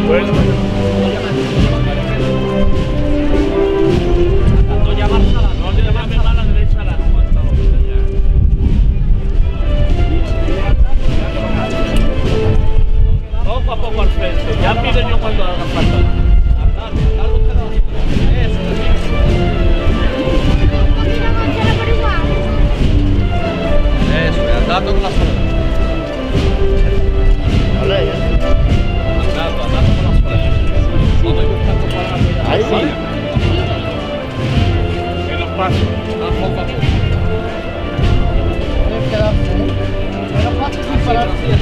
Where's my... Aí sim. Ele não passa a roupa. Ele não passa a roupa.